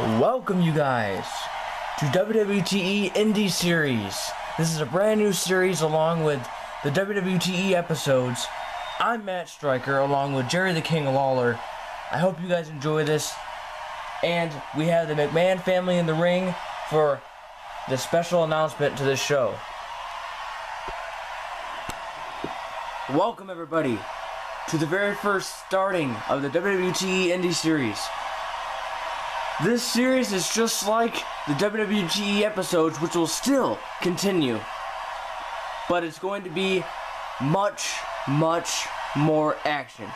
Welcome, you guys, to WWTE Indie Series. This is a brand new series along with the WWTE episodes. I'm Matt Striker along with Jerry the King Lawler. I hope you guys enjoy this. And we have the McMahon family in the ring for the special announcement to this show. Welcome, everybody, to the very first starting of the WWTE Indie Series. This series is just like the WWTE episodes, which will still continue. But it's going to be much, much more action.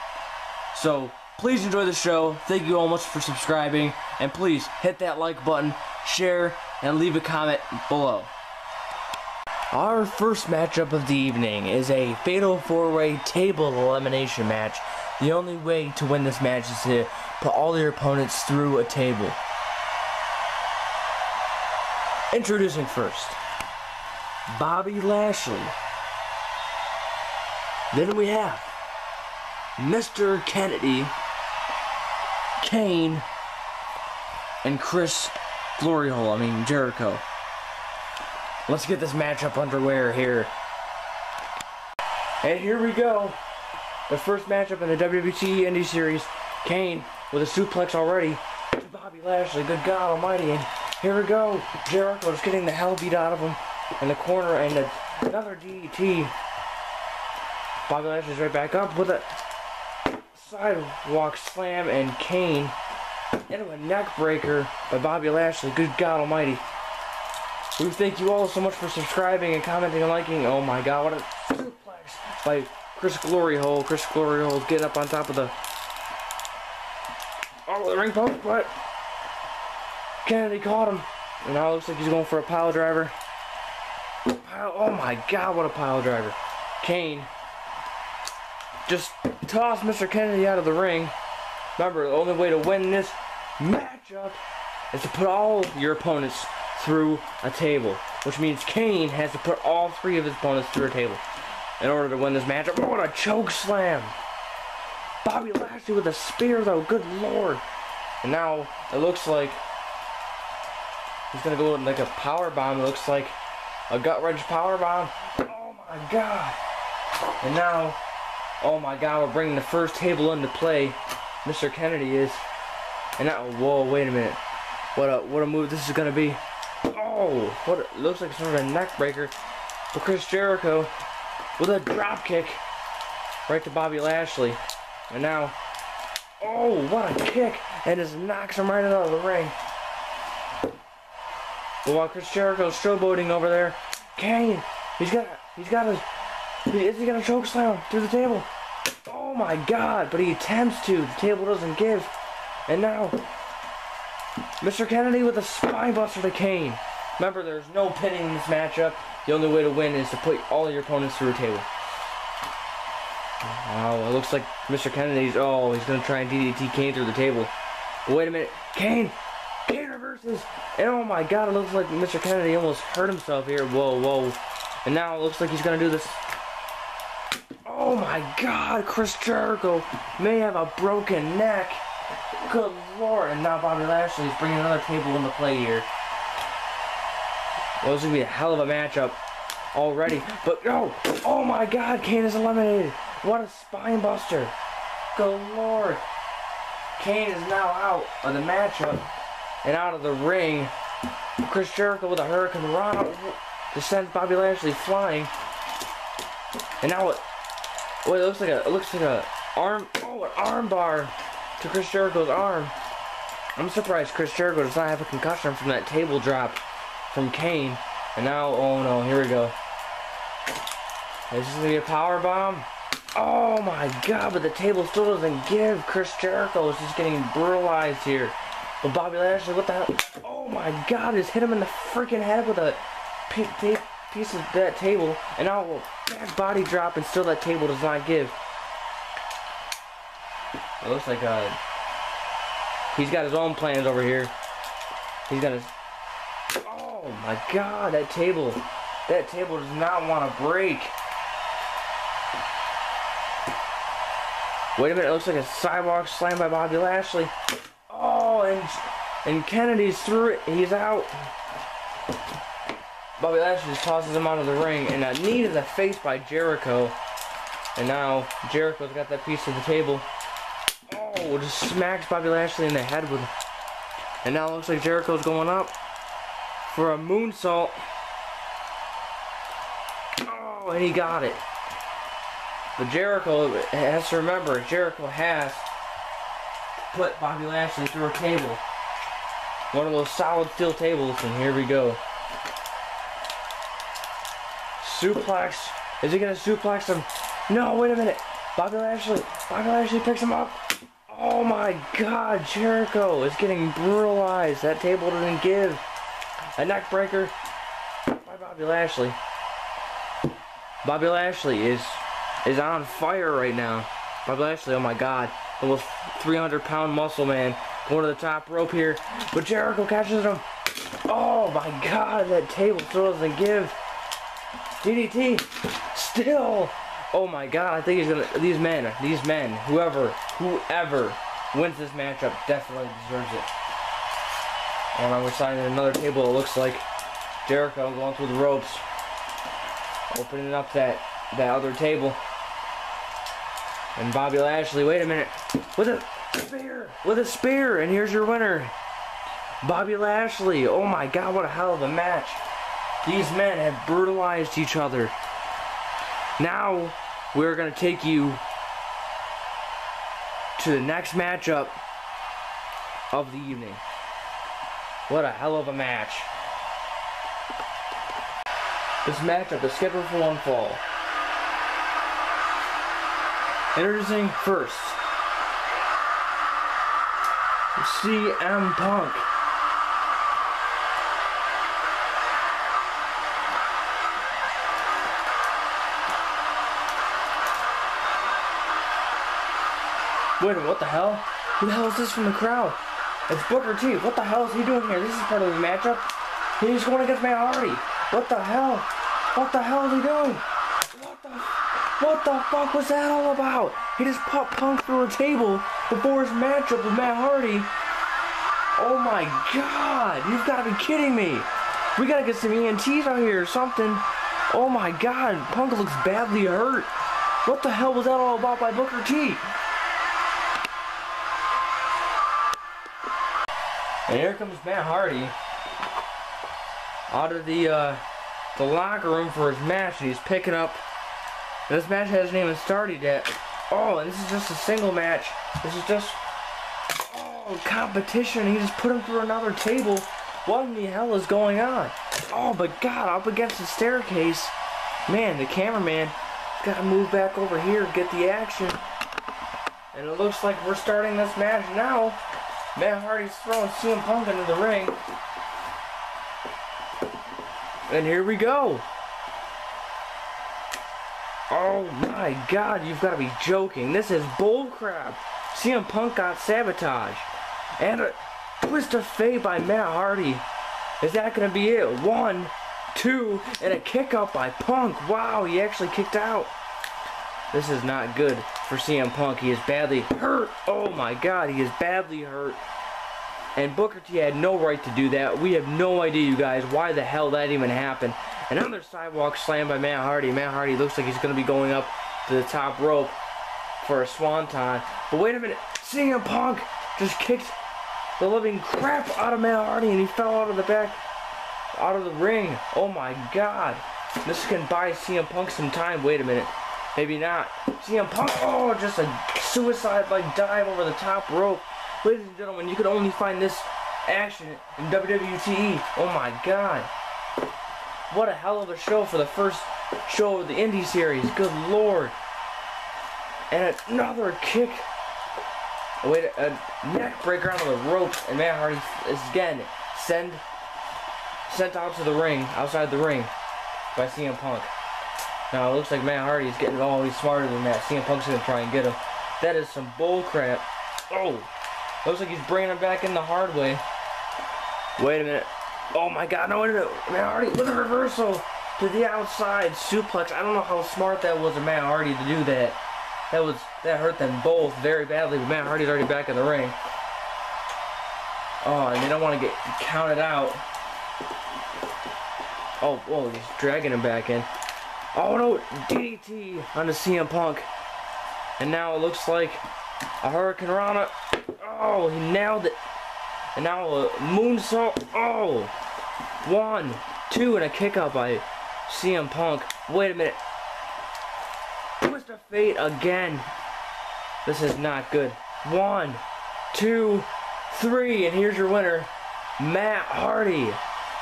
So, please enjoy the show. Thank you all much for subscribing. And please hit that like button, share, and leave a comment below. Our first matchup of the evening is a fatal four-way table elimination match. The only way to win this match is to put all your opponents through a table. Introducing first, Bobby Lashley. Then we have Mr. Kennedy, Kane, and Chris Gloryhole, I mean Jericho. Let's get this matchup underway here. And here we go. The first matchup in the WWTE Indie Series. Kane with a suplex already to Bobby Lashley. Good God Almighty! And here we go. Jericho is getting the hell beat out of him in the corner, and another DDT. Bobby Lashley's right back up with a sidewalk slam, and Kane into a neck breaker by Bobby Lashley. Good God Almighty! We thank you all so much for subscribing and commenting and liking. Oh my God, what a suplex by Chris Glory Hole. Chris Glory Hole getting up on top of the oh the ring post, but Kennedy caught him, and now it looks like he's going for a pile driver. Pile, oh my God, what a pile driver! Kane just tossed Mr. Kennedy out of the ring. Remember, the only way to win this matchup is to put all your opponents through a table, which means Kane has to put all three of his opponents through a table in order to win this match. Oh, what a choke slam! Bobby Lashley with a spear, though. Good lord! And now it looks like he's gonna go with like a power bomb. It looks like a gut wrench power bomb. Oh my god! And now, oh my god, we're bringing the first table into play. Mr. Kennedy is. And now, whoa, wait a minute. What a what a move this is gonna be. Oh, what it looks like sort of a neck breaker for Chris Jericho with a drop kick right to Bobby Lashley. And now, oh, what a kick! And just knocks him right out of the ring. But while Chris Jericho's showboating over there, Kane, he's got, he's got a, is he gonna choke slam through the table? Oh my God! But he attempts to. The table doesn't give. And now, Mr. Kennedy with a spinebuster to Kane. Remember, there's no pinning in this matchup. The only way to win is to put all your opponents through a table. Wow, it looks like Mr. Kennedy's, oh, he's going to try and DDT Kane through the table. But wait a minute. Kane! Kane reverses! And oh my god, it looks like Mr. Kennedy almost hurt himself here. Whoa, whoa. And now it looks like he's going to do this. Oh my god, Chris Jericho may have a broken neck. Good lord. And now Bobby Lashley is bringing another table into play here. Well, this to be a hell of a matchup already. But, oh, oh my god, Kane is eliminated. What a spine buster. Good lord. Kane is now out of the matchup and out of the ring. Chris Jericho with a Hurricanrana just sends Bobby Lashley flying. And now it, well, it looks like a, it looks like a arm, oh, an arm bar to Chris Jericho's arm. I'm surprised Chris Jericho does not have a concussion from that table drop from Kane. And now, oh no, here we go. Is This is gonna be a power bomb. Oh my god, but the table still doesn't give. Chris Jericho is just getting brutalized here. But Bobby Lashley, what the hell? Oh my god, just hit him in the freaking head with a piece of that table. And now back body drop and still that table does not give. It looks like uh, he's got his own plans over here. He's his... Oh my god, that table. That table does not want to break. Wait a minute, it looks like a sidewalk slam by Bobby Lashley. Oh, and And Kennedy's through it. He's out. Bobby Lashley just tosses him out of the ring. And a knee to the face by Jericho. And now Jericho's got that piece of the table. Oh, just smacks Bobby Lashley in the head with. And now it looks like Jericho's going up for a moonsault. Oh, and he got it. But Jericho has to remember, Jericho has put Bobby Lashley through a table. One of those solid steel tables, and here we go. Suplex. Is he gonna suplex him? No, wait a minute. Bobby Lashley. Bobby Lashley picks him up. Oh my god, Jericho is getting brutalized. That table didn't give. A neck breaker by Bobby Lashley. Bobby Lashley is is on fire right now. Bobby Lashley, oh my god. The little 300 pound muscle man going to the top rope here. But Jericho catches him. Oh my god, that table still doesn't give. DDT. Still. Oh my god, I think he's gonna these men, these men, whoever, whoever wins this matchup definitely deserves it. And I'm signing another table it looks like Jericho going through the ropes. Opening up that that other table. And Bobby Lashley, wait a minute, with a spear, with a spear, and here's your winner. Bobby Lashley, oh my god, what a hell of a match. These men have brutalized each other. Now, we're going to take you to the next matchup of the evening. What a hell of a match. This matchup is scheduled for one fall. Introducing first, CM Punk. Wait what the hell? Who the hell is this from the crowd? It's Booker T. What the hell is he doing here? This is part of the matchup. He's going against Matt Hardy. What the hell? What the hell is he doing? What the What the fuck was that all about? He just popped Punk through a table before his matchup with Matt Hardy. Oh my god, you've got to be kidding me. We gotta get some EMTs out here or something. Oh my god, Punk looks badly hurt. What the hell was that all about by Booker T? And here comes Matt Hardy out of the uh, the locker room for his match. He's picking up. This match hasn't even started yet. Oh, and this is just a single match. This is just oh competition. He just put him through another table. What in the hell is going on? Oh, but God, up against the staircase. Man, the cameraman got to move back over here, get the action. And it looks like we're starting this match now. Matt Hardy's throwing CM Punk into the ring. And here we go. Oh my god, you've got to be joking. This is bullcrap. CM Punk got sabotage. And a twist of fate by Matt Hardy. Is that going to be it? One, two, and a kick out by Punk. Wow, he actually kicked out. This is not good for CM Punk. He is badly hurt. Oh my god, he is badly hurt. And Booker T had no right to do that. We have no idea, you guys, why the hell that even happened. Another sidewalk slam by Matt Hardy. Matt Hardy looks like he's going to be going up to the top rope for a swanton. But wait a minute. CM Punk just kicked the living crap out of Matt Hardy and he fell out of the back, out of the ring. Oh my god. This can buy CM Punk some time. Wait a minute. Maybe not. CM Punk, oh, just a suicide-like dive over the top rope. Ladies and gentlemen, you could only find this action in WWE. Oh my god. What a hell of a show for the first show of the Indie series. Good lord. And another kick. Wait, a neck breaker onto the rope. And Matt Hardy is again send, sent out to the ring, outside the ring, by CM Punk. Now it looks like Matt Hardy is getting all he's smarter than that. CM Punk's gonna try and get him. That is some bull crap. Oh, looks like he's bringing him back in the hard way. Wait a minute. Oh my God! No, no, Matt Hardy with a reversal to the outside suplex. I don't know how smart that was of Matt Hardy to do that. That was that hurt them both very badly. But Matt Hardy's already back in the ring. Oh, and they don't want to get counted out. Oh, whoa, he's dragging him back in. Oh no, DDT on the CM Punk. And now it looks like a Hurricanrana. Oh, he nailed it. And now a moonsault. Oh, one, two, and a kick out by CM Punk. Wait a minute. Twist of fate again. This is not good. One, two, three, and here's your winner, Matt Hardy.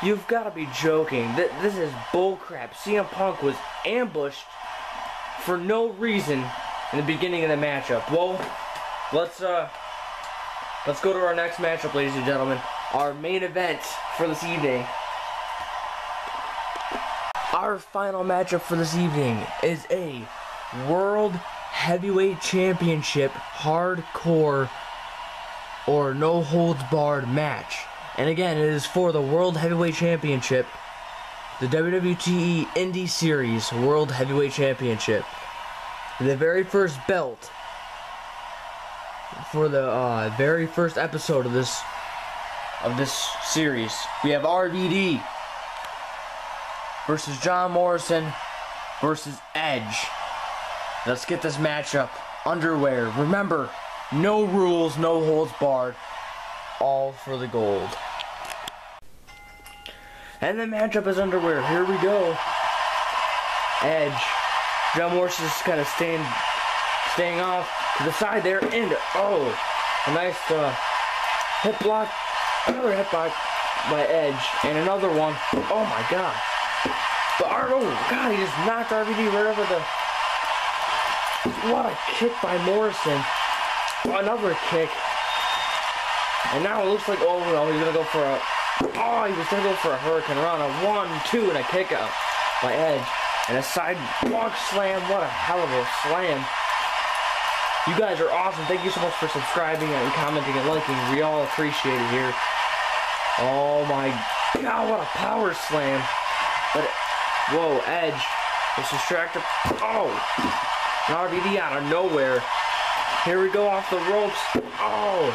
You've got to be joking. This is bullcrap. CM Punk was ambushed for no reason in the beginning of the matchup. Well, let's uh, let's go to our next matchup, ladies and gentlemen. Our main event for this evening. Our final matchup for this evening is a World Heavyweight Championship Hardcore or No Holds Barred match. And again, it is for the World Heavyweight Championship, the WWTE Indie Series World Heavyweight Championship. The very first belt for the uh, very first episode of this of this series. We have RVD versus John Morrison versus Edge. Let's get this matchup underwear. Remember, no rules, no holds barred. All for the gold. And the matchup is underwear. Here we go. Edge. John Morrison is kind of staying, staying off to the side there. And, oh, a nice uh, hip block. Another hip block by Edge. And another one. Oh, my God. But, oh, God, he just knocked RVD right over the... What a kick by Morrison. Another kick. And now it looks like, oh, no, he's to go for a Oh, he was to go for a Hurricanrana One, two, and a kick out by Edge. And a sidewalk slam. What a hell of a slam. You guys are awesome. Thank you so much for subscribing and commenting and liking. We all appreciate it here. Oh my god, what a power slam. But, whoa, Edge is distracted. Oh, an RVD out of nowhere. Here we go off the ropes. Oh,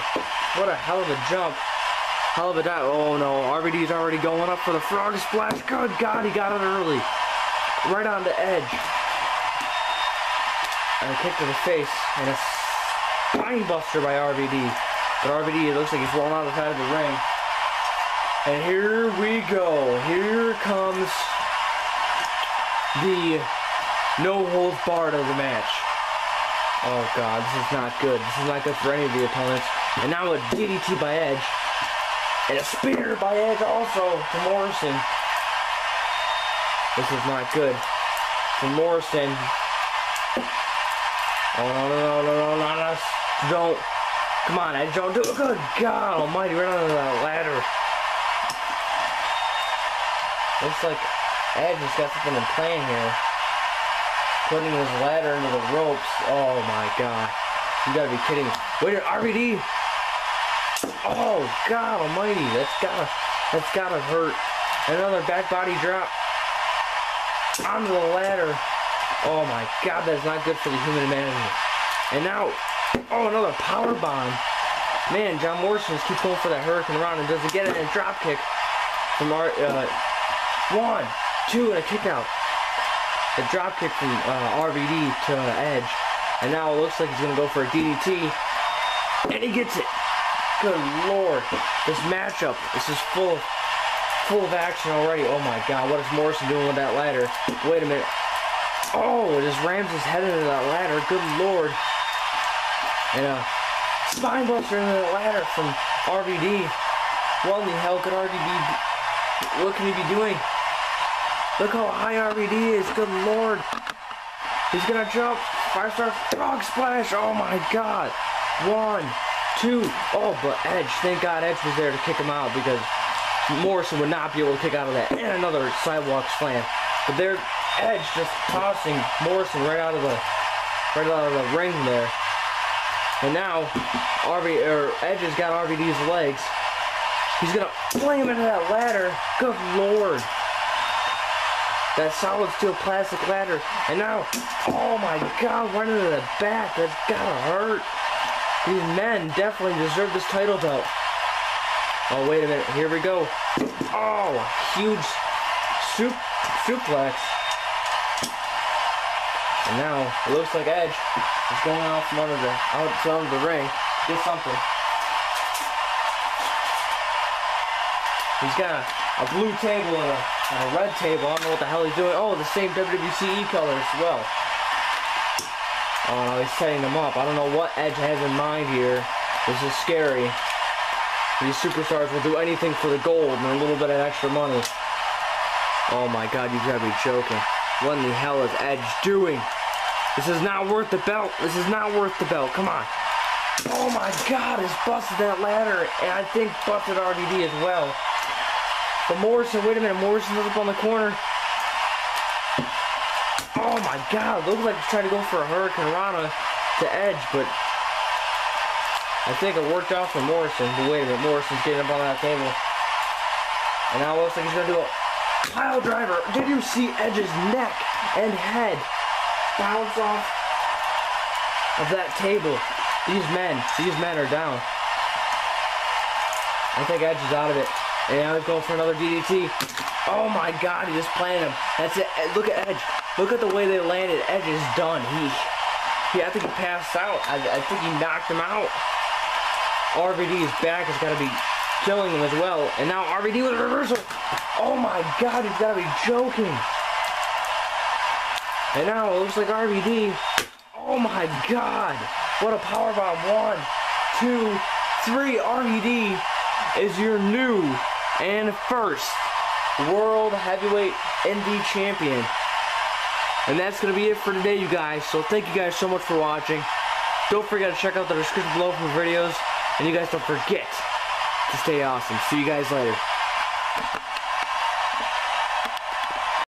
what a hell of a jump. Hell of a dive. Oh no, RVD's already going up for the frog splash. Good God, he got it early. Right on the edge. And a kick to the face. And a spine buster by RVD. But RVD, it looks like he's rolling out the side of the ring. And here we go. Here comes the no holds barred of the match. Oh god, this is not good. This is not good for any of the opponents. And now a DDT by Edge. And a spear by Edge also to Morrison. This is not good. For Morrison. Oh, no, no, no, no, no, no, no. Don't. Come on, Edge, don't do it. Good God almighty, right under that ladder. Looks like Edge has got something in plan here. Putting his ladder into the ropes. Oh my God. You gotta be kidding me. Wait, RVD Oh, God almighty. That's gotta, that's gotta hurt. Another back body drop. Onto the ladder. Oh my God, that's not good for the human anatomy. And now, oh, another power bomb. Man, John Morrison just keeps going for that Hurricanrana and doesn't get it. And drop kick from our, uh, one, two, and a kick out. The drop kick from uh, RVD to uh, Edge. And now it looks like he's going to go for a DDT. And he gets it. Good lord. This matchup, this is full of, full of action already. Oh my god, what is Morrison doing with that ladder? Wait a minute. Oh, it just rams his head into that ladder. Good lord. And a spine buster into the ladder from RVD. What in the hell could RVD be? What can he be doing? Look how high RVD is. Good lord. He's gonna jump. Five star frog splash. Oh my god. One two. Oh, but Edge, thank God Edge was there to kick him out because Morrison would not be able to kick out of that. And another sidewalk slam. But there, Edge just tossing Morrison right out of the right out of the ring there. And now RV or Edge has got RVD's legs. He's gonna slam into that ladder. Good lord. That solid steel plastic ladder. And now, oh my god, right into the back. That's gotta hurt. These men definitely deserve this title belt. Oh, wait a minute. Here we go. Oh, huge suplex. And now it looks like Edge is going out from under the out from the ring. Get something. He's got a, a blue table and a, and a, red table. I don't know what the hell he's doing. Oh, the same WWTE colors as well. Oh he's setting them up. I don't know what Edge has in mind here. This is scary. These superstars will do anything for the gold and a little bit of extra money. Oh my god, you gotta be joking. What in the hell is Edge doing? This is not worth the belt. This is not worth the belt. Come on. Oh my god, he's busted that ladder. And I think busted RVD as well. But Morrison, wait a minute, Morrison's up on the corner. Oh my god, looks like he's trying to go for a Hurricanrana to Edge, but I think it worked out for Morrison. But wait a minute, Morrison's getting up on that table. And now it looks like he's gonna do a pile driver. Did you see Edge's neck and head? bounce off of that table. These men, these men are down. I think Edge is out of it. And he's going for another DDT. Oh my god, he just planted him. That's it. Look at Edge. Look at the way they landed. Edge is done. He, he I think he passed out. I, I think he knocked him out. RVD's back has got to be killing him as well. And now RVD with a reversal. Oh my god, he's got to be joking. And now it looks like RVD. Oh my god. What a power bomb. One, two, three. RVD is your new and first World Heavyweight Indie Champion. And that's going to be it for today, you guys. So thank you guys so much for watching. Don't forget to check out the description below for videos. And you guys don't forget to stay awesome. See you guys later.